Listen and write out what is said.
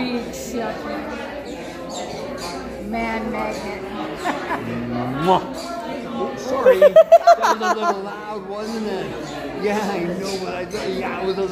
Shut Man magnet. Mwah. Sorry, that was a little loud, wasn't it? Yeah, I know, but I thought, yeah, it was a